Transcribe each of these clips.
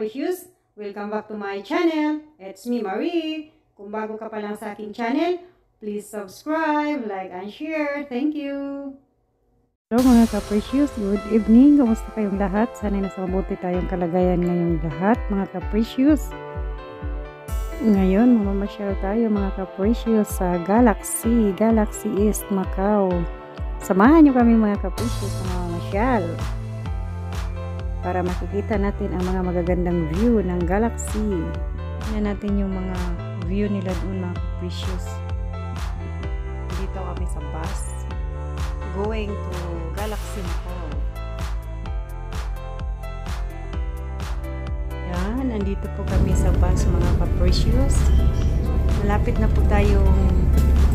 ka-precious! Welcome back to my channel. It's me, Marie. Kung bago ka pa lang sa aking channel, please subscribe, like, and share. Thank you! Hello mga ka-precious, good evening. Kumusta kayong lahat? Sana nasa mabuti tayong kalagayan ngayong lahat mga ka-precious. Ngayon, mamamasyal tayo mga ka-precious sa Galaxy, Galaxy East Macau. Samahan nyo kami mga ka-precious sa mamamasyal para makikita natin ang mga magagandang view ng galaxy. Tingnan natin yung mga view nila doon mga precious. Dito kami sa bus going to Galaxy Macau. Yan, nandito po kami sa bus mga ka-precious. Malapit na po tayong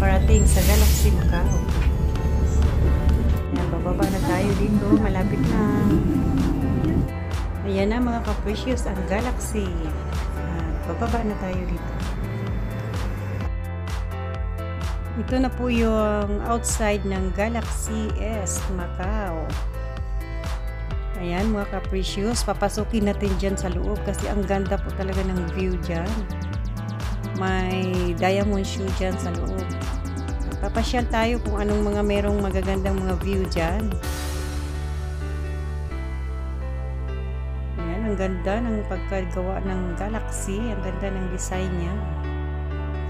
parating sa Galaxy Macau. Yan, bababa na tayo dito. Malapit na. Ayan na mga ka-precious ang Galaxy. Bababa na tayo dito. Ito na po yung outside ng Galaxy S Macau. Ayan mga ka-precious, papasukin natin dyan sa loob kasi ang ganda po talaga ng view dyan. May diamond shoe dyan sa loob. Papasyal tayo kung anong mga merong magagandang mga view dyan. Ganda ng pagkagawa ng Galaxy. Ang ganda ng design niya.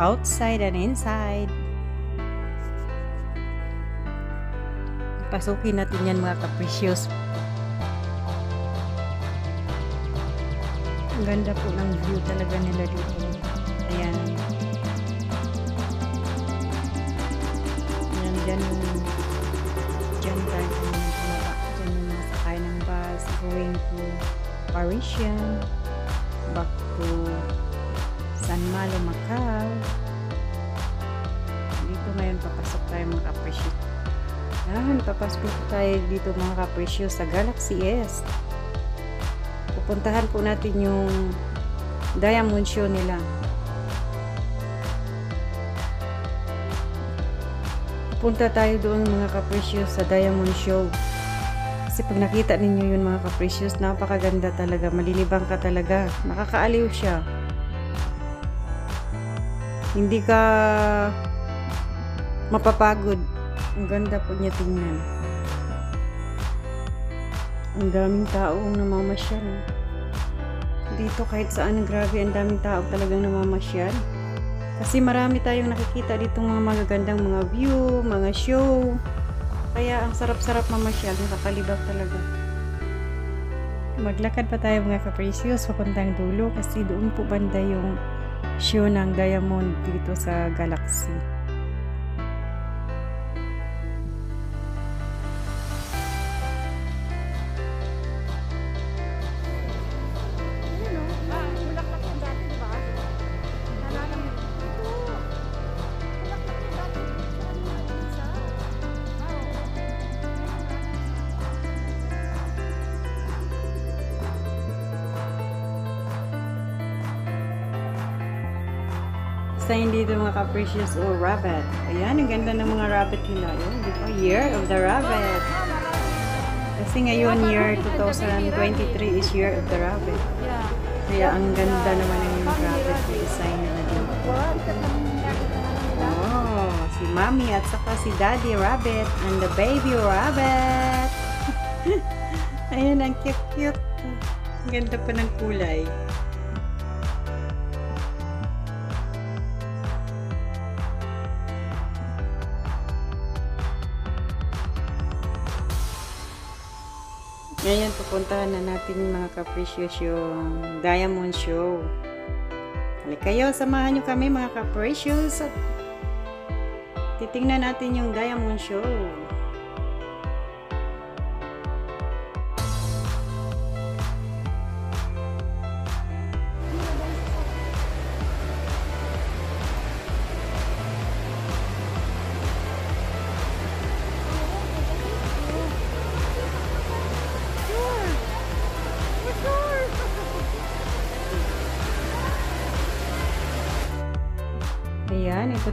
Outside and inside. Pasukin natin yan mga ka-precious. Ang ganda po ng view talaga nila dito. Ayan. Ayan, dyan dyan tayo. Dyan yung nasakay ng bus going to Parisian back to San Malo, Macau. Dito ngayon papasok tayo mga ka-precious. Yan, papasok tayo dito mga ka-precious sa Galaxy S pupuntahan po natin yung diamond show nila. Punta tayo doon mga ka-precious sa diamond show. Kasi pag nakita ninyo yun mga ka-precious, napakaganda talaga. Malilibang ka talaga. Nakakaaliw siya. Hindi ka mapapagod. Ang ganda po niya tingnan. Ang daming tao ang namamasyal. Dito kahit saan, grabe, ang daming tao talagang namamasyal. Kasi marami tayong nakikita dito mga magagandang mga view, mga show. Kaya ang sarap-sarap mamasyal, nakakalibak talaga. Maglakad pa tayo mga ka-precious, papuntang dulo kasi doon po banda yung show ng diamond dito sa Galaxy. Mga ka-precious o rabbit. Ayan, ang ganda ng mga rabbit nila. Yun, di? Year of the rabbit. Kasi ngayon, year 2023 is year of the rabbit. Kaya ang ganda naman ng rabbit design nila dito. Oh, si mommy at saka si daddy rabbit and the baby rabbit. Ayan, ang cute-cute. Ang ganda pa ng kulay. Ngayon, pupuntahan na natin mga ka-precious yung Diamond Show. Halika kayo, samahan nyo kami mga ka-precious at titingnan natin yung Diamond Show.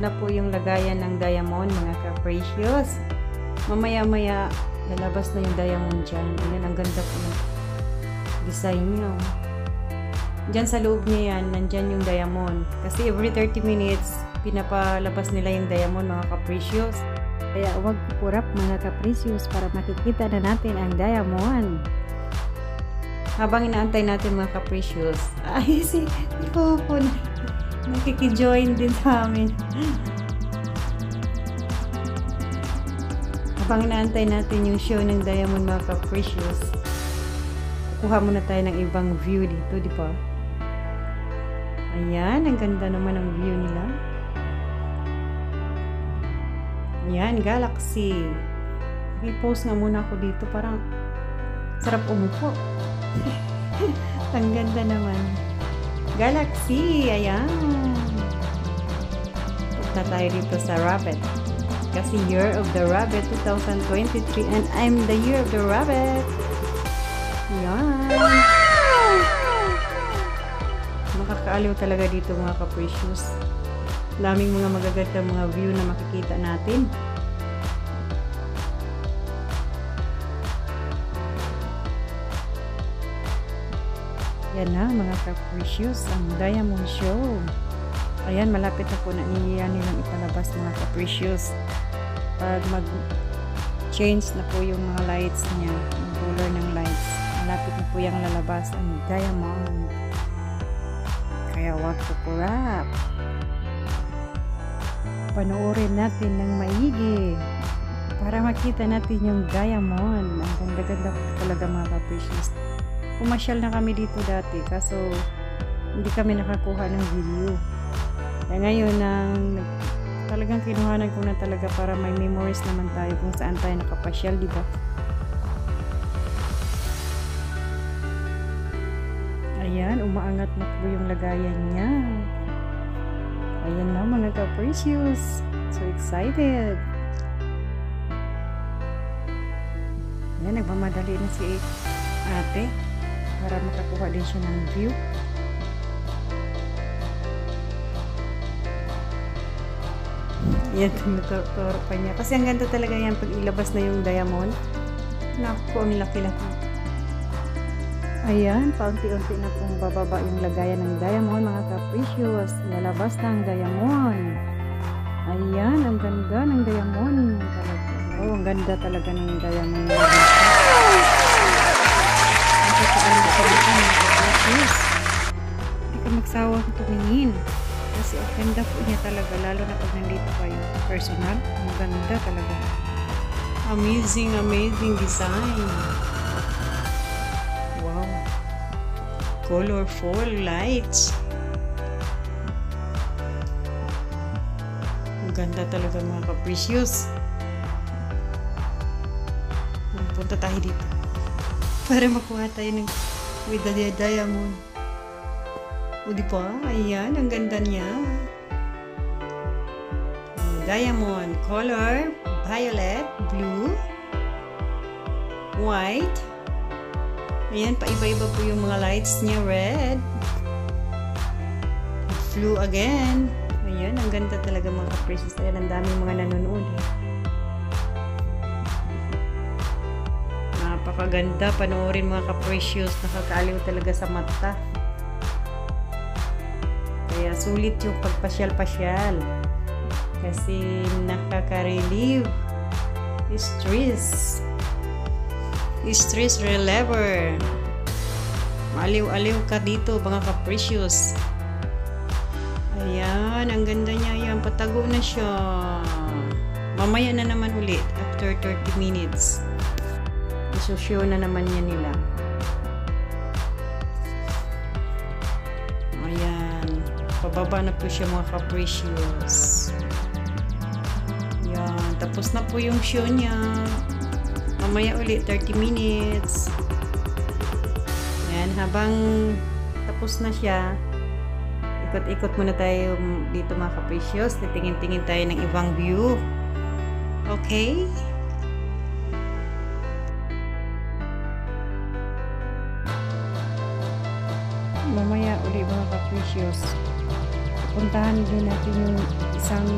Na po yung lagayan ng diamond mga ka-precious. Mamaya-maya, lalabas na yung diamond dyan. Ayan, ang ganda po ng design niya. Diyan sa loob niya yan, nandyan yung diamond. Kasi every 30 minutes, pinapalabas nila yung diamond mga capricious. Kaya huwag kukurap mga capricious para makikita na natin ang diamond. Habang inaantay natin mga capricious, ay si Popo na nakikijoin din sa amin. Habang inaantay natin yung show ng Diamond mga capricious, kuha muna tayo ng ibang view dito, di ba? Ayan, ang ganda naman ang view nila. Ayan, Galaxy. I-post nga muna ako dito, parang sarap umupo. ang ganda naman. Galaxy, ayan. Punta tayo dito sa Rabbit. Kasi Year of the Rabbit 2023 and I'm the Year of the Rabbit. Yan. Makakaaliw talaga dito mga capricious. Daming mga magaganda mga view na makikita natin. Yan na mga capricious, ang Diamond Show. Ayan, malapit na po na iyan nilang ipalabas mga capricious. Pag mag-change na po yung mga lights niya, yung color ng lights, malapit na po yung lalabas ang Diamond. Kaya wag kukurap. Panoorin natin ng maigi para makita natin yung diamond. Ang ganda-ganda talaga mga capricious pumasyal na kami dito dati kaso hindi kami nakakuha ng video. Kaya ngayon nang talagang kinuhanan ko na talaga para may memories naman tayo kung saan tayo nakapasyal di ba? Ayan umaangat na po yung lagayan niya. Ayan na mga capricious so excited. Ayan nagmamadali na si ate para makakuha din siya ng view. Yan, tinuturo pa niya. Kasi ang ganda talaga yan pag ilabas na yung diamond. Naku, ang laki-laki. Ayan, paunti-unti na pong bababa yung lagayan ng diamond, mga capricious. Lalabas na ang diamond. Ayan, ang ganda ng diamond. Oh, ang ganda talaga ng diamond. Yes. Hindi ka magsawang tumingin. Kasi ang ganda po niya talaga, lalo na pag nandito kayo. Personal, ang ganda talaga. Amazing, amazing design. Wow. Colorful lights. Ang ganda talaga mga capricious. Punta tayo dito. Para makuha tayo ng with the diamond. O di ba? Ayan, ang ganda niya. Diamond color, violet, blue, white. Ayan, paiba-iba po yung mga lights niya. Red. Blue again. Ayan, ang ganda talaga mga capricious. Ayan, ang daming mga nanonood. Napakaganda. Panoorin mga capricious. Nakakaaliw talaga sa mata. Kaya sulit yung pagpasyal-pasyal. Kasi nakaka-relieve stress. Stress reliever. Aliw-aliw ka dito mga capricious. Ayan, ang ganda niya. Ayan, patago na siya. Mamaya na naman ulit after 30 minutes. Isushow na naman niya nila. Ayan. Pababa na po siya mga capricious. Ayan. Tapos na po yung show niya. Mamaya ulit 30 minutes. Ayan. Habang tapos na siya, ikot-ikot muna tayo dito mga capricious. Titingin-tingin tayo ng ibang view. Okay? Mga capricious puntahan din natin yung isang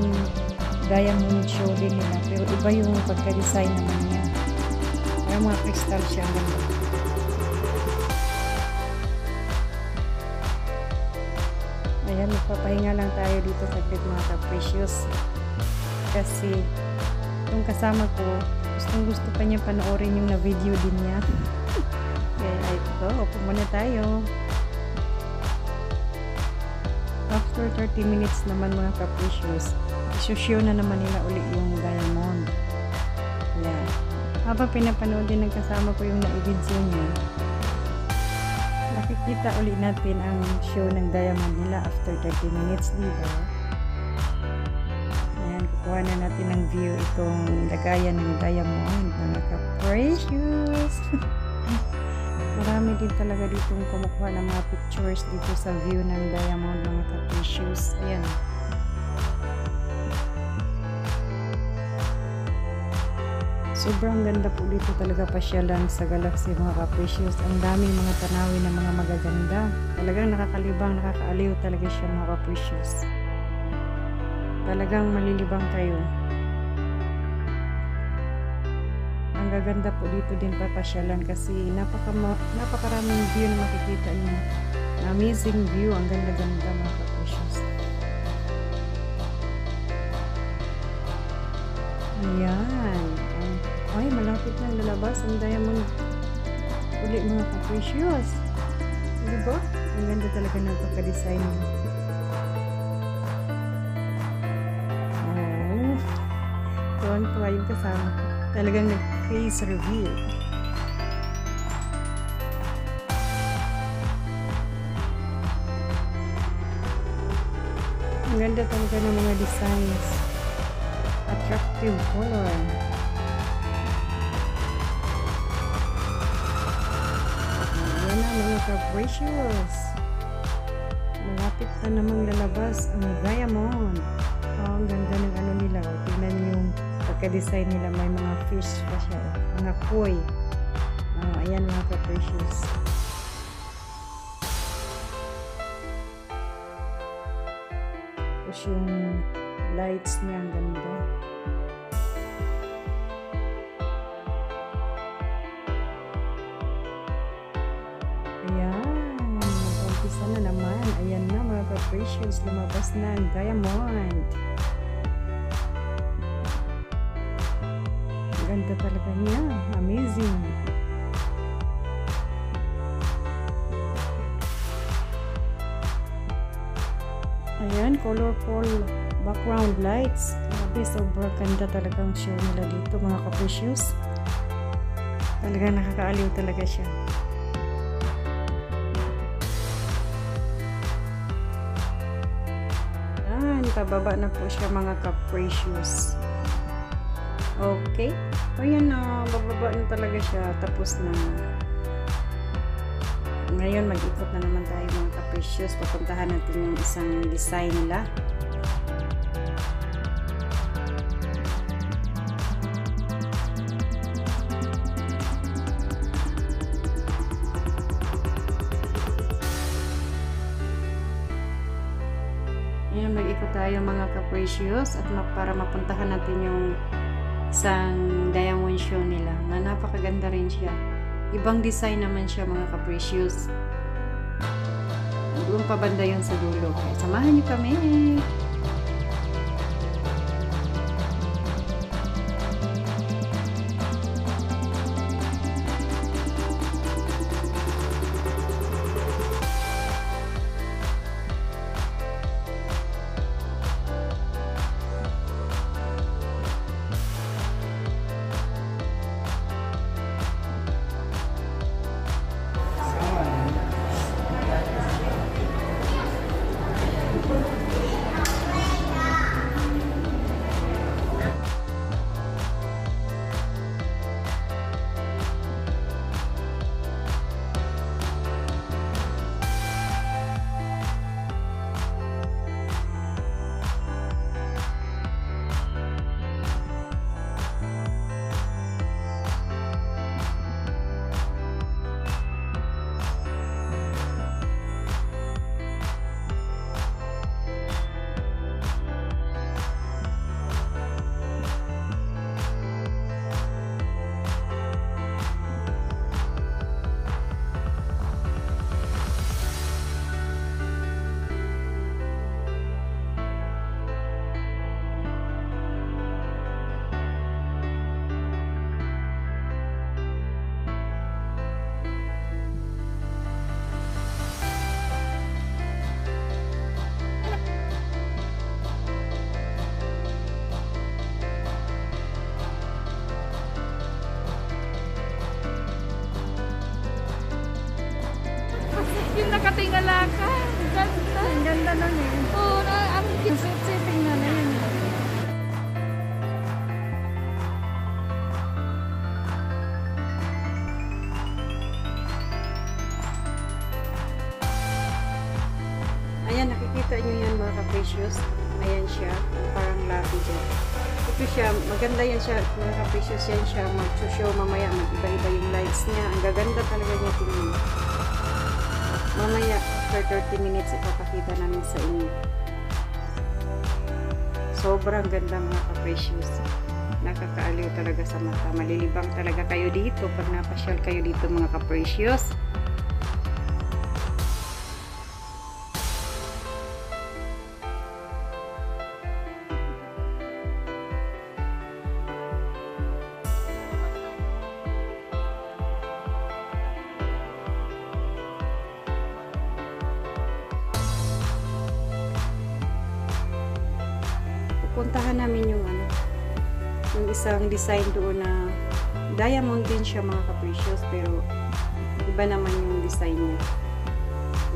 diamond show din nila pero iba yung pagka-design naman niya parang mga crystal siya ganda Ayan, magpapahinga lang tayo dito saglit mga ka-precious. Kasi, yung kasama ko, gustong gusto pa niya panoorin yung na-video din niya. Kaya ito, upo muna tayo. After 30 minutes naman mga ka-precious, isushow na naman nila uli yung diamond. Kaya, habang pinapanood din ng kasama ko yung na-video niya, nakikita uli natin ang show ng diamond nila after 30 minutes, di ba? Ayan, kukuha na natin ng view itong lagayan ng diamond, mga ka-precious. Marami din talaga ditong kumukuha ng mga pictures dito sa view ng diamond, mga ka-precious. Ayan. Sobrang ganda po dito talaga pasyalan sa Galaxy mga ka-precious. Ang daming mga tanawin na mga magaganda. Talagang nakakalibang, nakakaaliw talaga siya mga ka-precious. Talagang malilibang kayo. Ang gaganda po dito din papasyalan kasi napaka napakaraming view na makikita niyo. Amazing view, ang ganda-ganda mga ka-precious. Ayan. Ay, malapit na lalabas ang diamond uli mga ka-precious. Diba? Ang ganda talaga ng pagka-design niya. Oh. Tuwang-tuwa yung kasama ko. Talagang nag-face reveal. Ang ganda talaga ng mga designs. Attractive color. Ayan na mga ka-precious. Malapit na namang lalabas ang diamond. Oh, ang ganda ng ano nila. Tingnan yung pagka-design nila. May mga fish pa siya. Oh. Mga koi. Oh, ayan mga ka-precious. Tapos yung lights niya ang ganda. Ayan, mag-umpisa na naman. Ayan na mga ka-precious, lumabas na ang diamond. Ganda talaga niya. Amazing. Ayan, colorful background lights. Grabe, sobrang ganda talagang show nila dito mga ka-precious. Talagang nakakaaliw talaga siya. Ayan, pababa na po siya mga ka-precious. Okay. Ayan na, bababa na talaga siya. Tapos na. Ngayon, mag-ikot na naman tayo mga ka-precious. Papuntahan natin yung isang design nila. Ayan, mag-ikot tayo mga ka-precious at para mapuntahan natin yung isang diamond show nila na napakaganda rin siya. Ibang design naman siya mga ka-precious. Doon pa banda yun sa dulo. Samahan niyo kami. Ito siya. Maganda yan siya. Mga capricious yan siya. Mag-show mamaya. Mag-iba-iba yung lights niya. Ang gaganda talaga niya tingin. Mamaya, after 30 minutes, ipapakita namin sa inyo. Sobrang ganda mga capricious. Nakakaaliw talaga sa mata. Malilibang talaga kayo dito pag napasyal kayo dito mga capricious. Design doon na diamond din siya mga capricious pero iba naman yung design niya.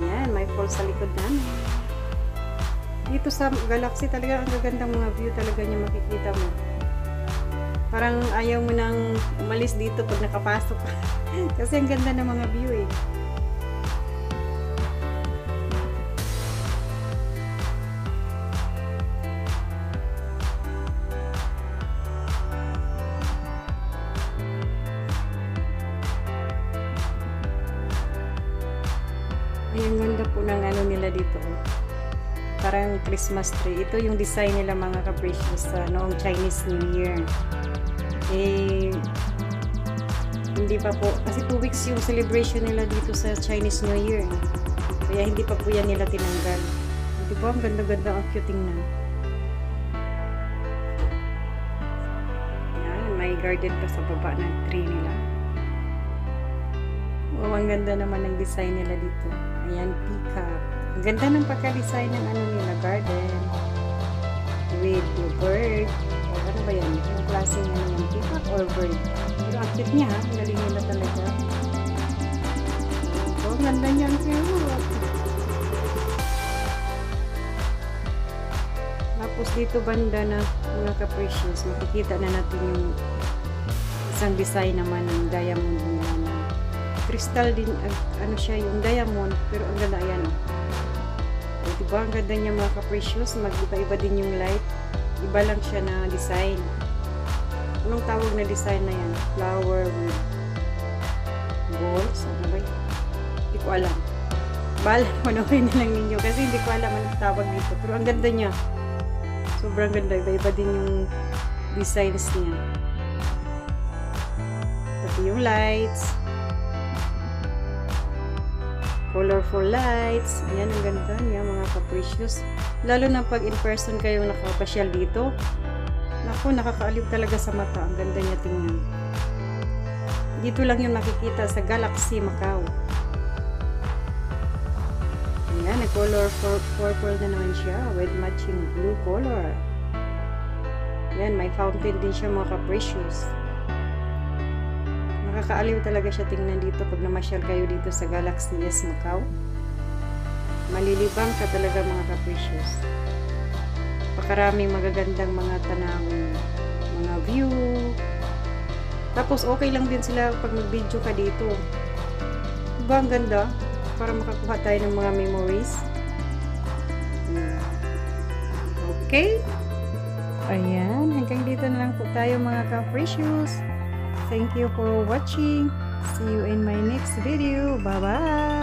Yan, may fall sa likod namin. Dito sa Galaxy talaga ang gagandang mga view talaga niya makikita mo. Parang ayaw mo nang umalis dito pag nakapasok ka. Kasi ang ganda ng mga view eh. Christmas tree. Ito yung design nila mga capricious sa noong Chinese New Year. Eh, hindi pa po. Kasi 2 weeks yung celebration nila dito sa Chinese New Year. Kaya hindi pa po yan nila tinanggal. Di ba? Ang ganda-ganda. Ang cute tingnan. Yan. May garden pa sa baba ng tree nila. Oh, ang ganda naman ng design nila dito. Ayan, peacock. Ang ganda ng pagka-design ng ano nila, garden. With the bird. O, ano ba yan? Yung klaseng ano yan, peacock or bird? Pero ang cute niya? Ang galing nila talaga. So, ang ganda niya. Ang. Tapos dito banda na mga capricious, makikita na natin yung isang design naman ng diamond na crystal din, ah, ano siya, yung diamond, pero ang ganda, ayan, oh. Diba, ang ganda niya mga capricious, mag-iba-iba din yung light, iba lang siya na design. Anong tawag na design na yan? Flower with balls, ano ba yun? Hindi ko alam. Bala, panoorin na lang ninyo, kasi hindi ko alam anong tawag dito, pero ang ganda niya. Sobrang ganda, iba-iba din yung designs niya. Pati yung lights, colorful lights. Ayan, ang ganda niya mga capricious. Lalo na pag in person kayong nakapasyal dito. Naku, nakakaaliw talaga sa mata. Ang ganda niya tingnan. Dito lang yung makikita sa Galaxy Macau. Ayan, nag-color purple na naman siya with matching blue color. Ayan, may fountain din siya mga capricious. Nakakaaliw talaga siya tingnan dito pag namasyal kayo dito sa Galaxy S Macau. Malilibang ka talaga mga capricious. Pakaraming magagandang mga tanawin, mga view. Tapos okay lang din sila pag mag-video ka dito. Diba ang ganda? Para makakuha tayo ng mga memories. Okay? Ayan, hanggang dito na lang po tayo mga capricious. Thank you for watching. See you in my next video. Bye-bye.